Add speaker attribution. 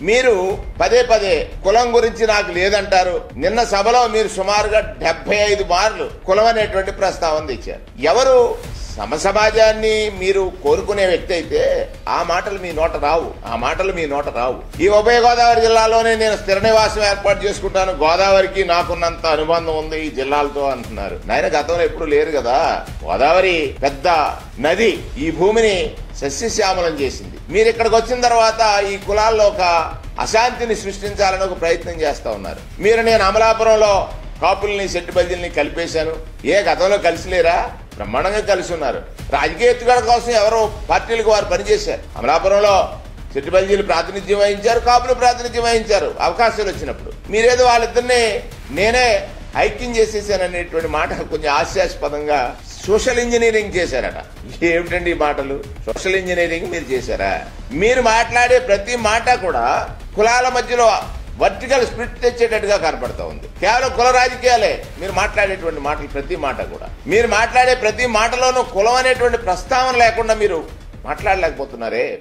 Speaker 1: మీరు పదే పదే కులం గురించి నాకు లేదంటారు. నిన్న సభలో మీరు సుమారుగా డెబ్బై ఐదు మార్లు కులం అనేటువంటి ప్రస్తావన తెచ్చారు. ఎవరు సమ సమాజాన్ని మీరు కోరుకునే వ్యక్తి అయితే ఆ మాటలు మీ నోట రావు. ఆ మాటలు మీ నోట రావు. ఈ ఉభయ గోదావరి జిల్లాలోనే నేను స్థిర నివాసం ఏర్పాటు చేసుకుంటాను. గోదావరికి నాకున్నంత అనుబంధం ఉంది ఈ జిల్లాలతో అంటున్నారు. నాయన గతంలో ఎప్పుడు లేరు కదా. గోదావరి పెద్ద నది ఈ భూమిని సస్యశ్యామలం చేసింది. మీరు ఇక్కడికి వచ్చిన తర్వాత ఈ కులాల్లో ఒక అశాంతిని సృష్టించాలని ఒక ప్రయత్నం చేస్తూ ఉన్నారు. మీరు నేను అమలాపురంలో కాపుల్ని సెట్టు బల్జీల్ని కలిపేశాను. ఏ గతంలో కలిసి లేరా బ్రహ్మాండంగా కలిసి ఉన్నారు. రాజకీయ ఎత్తుగడ కోసం ఎవరో పార్టీలకు వారు పనిచేశారు. అమలాపురంలో చెట్టుబల్లీలు ప్రాతినిధ్యం వహించారు కాపులు ప్రాతినిధ్యం వహించారు. అవకాశాలు వచ్చినప్పుడు మీరేదో వాళ్ళిద్దరిని నేనే ఐక్యం చేసేసాననేటువంటి మాట కొంచెం హాస్యాస్పదంగా సోషల్ ఇంజనీరింగ్ చేశారట. ఏమిటండి ఈ మాటలు? సోషల్ ఇంజనీరింగ్ మీరు చేశారా? మీరు మాట్లాడే ప్రతి మాట కూడా కులాల మధ్యలో వర్టికల్ స్ప్లిట్ తెచ్చేటట్టుగా కనపడతా ఉంది. కేవలం కుల రాజకీయాలే. మీరు మాట్లాడేటువంటి మాటలు ప్రతి మాట కూడా. మీరు మాట్లాడే ప్రతి మాటలోనూ కులం అనేటువంటి ప్రస్తావన లేకుండా మీరు మాట్లాడలేకపోతున్నారే?